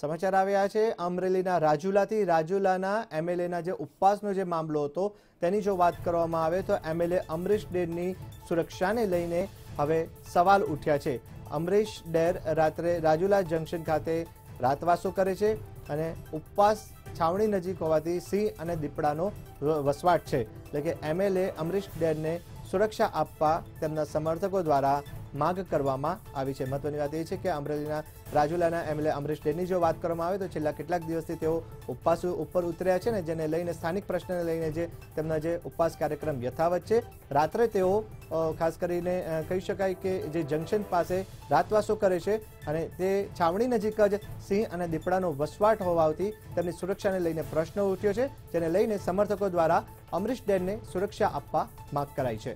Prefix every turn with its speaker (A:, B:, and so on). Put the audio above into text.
A: સમાચાર આવ્યા છે. અમરેલીના રાજુલાથી રાજુલાના એમએલએના જે ઉપવાસનો જે મામલો હતો, તેની જો વાત કરવામાં આવે તો એમએલએ અમરીશ ડેરની સુરક્ષાને લઈને હવે સવાલ ઉઠ્યા છે. અમરીશ ડેર રાત્રે રાજુલા જંકશન ખાતે રાતવાસો કરે છે અને ઉપવાસ છાવણી નજીક હોવાથી સિંહ અને દીપડાનો વસવાટ છે. એટલે કે એમએલએ અમરીશ ડેરને સુરક્ષા આપવા તેમના સમર્થકો દ્વારા માંગ કરવામાં આવી છે. મહત્વની વાત એ છે કે અમરેલીના રાજુલાના એમએલએ અમરીશ ડેની જો વાત કરવામાં આવે તો છેલ્લા કેટલાક દિવસથી તેઓ ઉપવાસ ઉપર ઉતર્યા છે ને, જેને લઈને સ્થાનિક પ્રશ્નને લઈને જે તેમના જે ઉપવાસ કાર્યક્રમ યથાવત છે. રાત્રે તેઓ ખાસ કરીને કહી શકાય કે જે જંકશન પાસે રાતવાસો કરે છે અને તે છાવણી નજીક જ સિંહ અને દીપડાનો વસવાટ હોવાથી તેમની સુરક્ષાને લઈને પ્રશ્ન ઉઠ્યો છે, જેને લઈને સમર્થકો દ્વારા અમરીશ ડેનને સુરક્ષા આપવા માંગ કરાઈ છે.